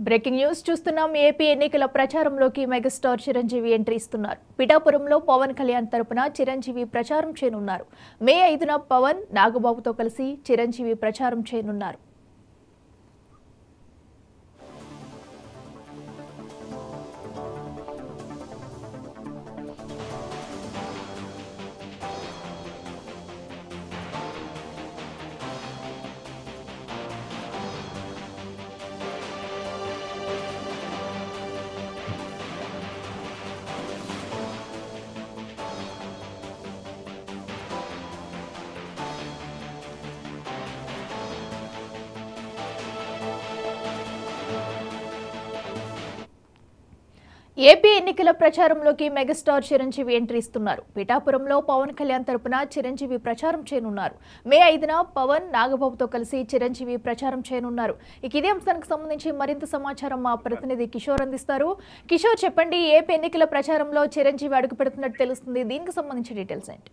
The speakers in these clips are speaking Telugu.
బ్రేకింగ్ న్యూస్ చూస్తున్నాం. ఏపీ ఎన్నికల ప్రచారంలోకి మెగాస్టార్ చిరంజీవి ఎంట్రీ ఇస్తున్నారు. పిఠాపురంలో పవన్ కళ్యాణ్ తరపున చిరంజీవి ప్రచారం చేయనున్నారు. మే ఐదున పవన్ నాగబాబుతో కలిసి చిరంజీవి ప్రచారం చేయనున్నారు. ఏపీ ఎన్నికల ప్రచారంలోకి మెగాస్టార్ చిరంజీవి ఎంట్రీ ఇస్తున్నారు. పిఠాపురంలో పవన్ కళ్యాణ్ తరపున చిరంజీవి ప్రచారం చేయనున్నారు. మే ఐదున పవన్ నాగబాబుతో కలిసి చిరంజీవి ప్రచారం చేయనున్నారు. ఇక ఇదే అంశానికి సంబంధించి మరింత సమాచారం మా ప్రతినిధి కిషోర్ అందిస్తారు. కిషోర్ చెప్పండి ఏపీ ఎన్నికల ప్రచారంలో చిరంజీవి అడుగు పెడుతున్నట్టు తెలుస్తుంది. దీనికి సంబంధించి డీటెయిల్స్ ఏంటి?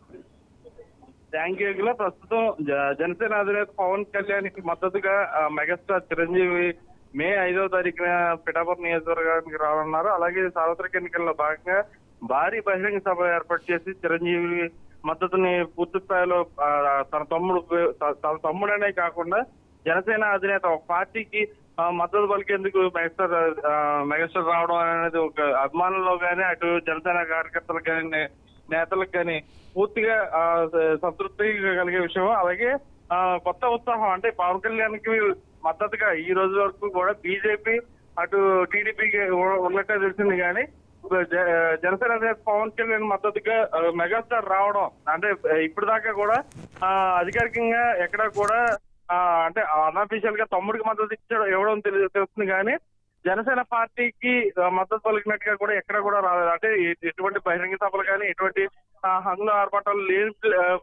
థ్యాంక్ యూ ప్రస్తుతం జనసేన అధినేత పవన్ కళ్యాణ్కి మద్దతుగా మెగాస్టార్ చిరంజీవి మే ఐదో తారీఖున పిఠాపురం నియోజకవర్గానికి రానున్నారు. అలాగే సార్వత్రిక ఎన్నికల్లో భాగంగా భారీ బహిరంగ సభ ఏర్పాటు చేసి చిరంజీవి మద్దతుని పూర్తి స్థాయిలో తన తమ్ముడు తన తమ్ముడనే కాకుండా జనసేన అధినేత ఒక పార్టీకి మద్దతు పలికేందుకు మెగాస్టార్ మెగాస్టార్ రావడం అనేది ఒక అభిమానుల్లో కానీ అటు జనసేన కార్యకర్తలకు కానీ నేతలకు కానీ పూర్తిగా సంతృప్తి కలిగే విషయం అలాగే ఆ, కొత్త ఉత్సాహం అంటే పవన్ కళ్యాణ్కి మద్దతుగా ఈ రోజు వరకు కూడా బీజేపీ అటు టీడీపీకి ఉన్నట్టే తెలిసింది కానీ జనసేన అధినేత పవన్ కళ్యాణ్ మద్దతుగా మెగాస్టార్ రావడం అంటే ఇప్పుడు దాకా కూడా ఆ, అధికారికంగా ఎక్కడ కూడా ఆ, అంటే అన్అఫీషియల్గా తమ్ముడికి మద్దతు ఇచ్చాడు ఇవ్వడం తెలుస్తుంది కానీ జనసేన పార్టీకి మద్దతు పలికినట్టుగా కూడా ఎక్కడ కూడా రాలేదు అంటే ఎటువంటి బహిరంగ సభలు కానీ ఎటువంటి ఆ, హంగుల ఆర్భాటాలు లేని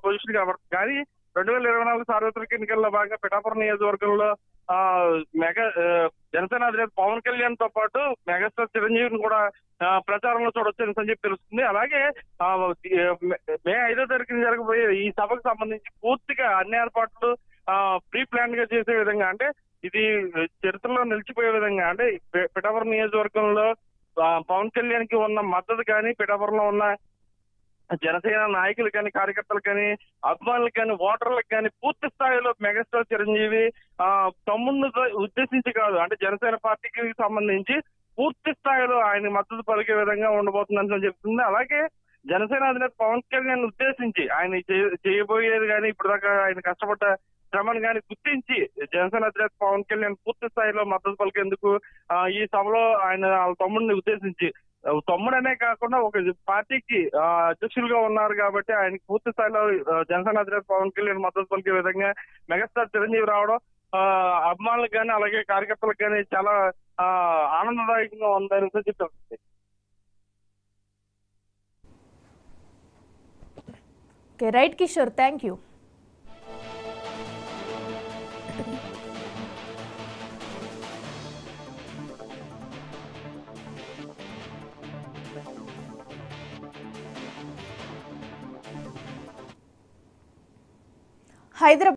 పొజిషన్ కాబట్టి కానీ రెండు వేల ఇరవై నాలుగు సార్వత్రిక ఎన్నికల్లో భాగంగా పిఠాపురం నియోజకవర్గంలో మెగా జనసేన అధినేత పవన్ కళ్యాణ్తో పాటు మెగాస్టార్ చిరంజీవిని కూడా ప్రచారంలో చూడొచ్చని సంజయ్ తెలుస్తుంది. అలాగే ఆ, మే- ఐదో తారీఖున జరగబోయే ఈ సభకు సంబంధించి పూర్తిగా అన్ని ఏర్పాట్లు ప్రీ ప్లాన్గా చేసే విధంగా అంటే ఇది చరిత్రలో నిలిచిపోయే విధంగా అంటే పి- పిఠాపురం నియోజకవర్గంలో పవన్ కళ్యాణ్కి ఉన్న మద్దతు కానీ పిఠాపురంలో ఉన్న జనసేన నాయకులు కానీ కార్యకర్తలు కానీ అభిమానులకు కానీ ఓటర్లకు కానీ పూర్తి స్థాయిలో మెగాస్టార్ చిరంజీవి ఆ తమ్ముడిని ఉద్దేశించి కాదు అంటే జనసేన పార్టీకి సంబంధించి పూర్తి స్థాయిలో ఆయన మద్దతు పలికే విధంగా ఉండబోతుందని చెప్తుంది. అలాగే జనసేన అధినేత పవన్ కళ్యాణ్ ఉద్దేశించి ఆయన చేయబోయేది కానీ ఇప్పుడు దాకా ఆయన కష్టపడ్డ శ్రమను కానీ గుర్తించి జనసేన అధినేత పవన్ కళ్యాణ్ పూర్తి స్థాయిలో మద్దతు పలికేందుకు ఈ సభలో ఆయన వాళ్ళ తమ్ముడిని ఉద్దేశించి తమ్ముడనే కాకుండా ఒక పార్టీకి అధ్యక్షులుగా ఉన్నారు కాబట్టి ఆయనకి పూర్తి స్థాయిలో జనసేన అధినేత పవన్ కళ్యాణ్ మద్దతు పలికే విధంగా మెగాస్టార్ చిరంజీవి రావడం అభిమానులకు కానీ అలాగే కార్యకర్తలకు కానీ చాలా ఆనందదాయకంగా ఉందని చెప్తుంది right Kishore thank you Hyderabad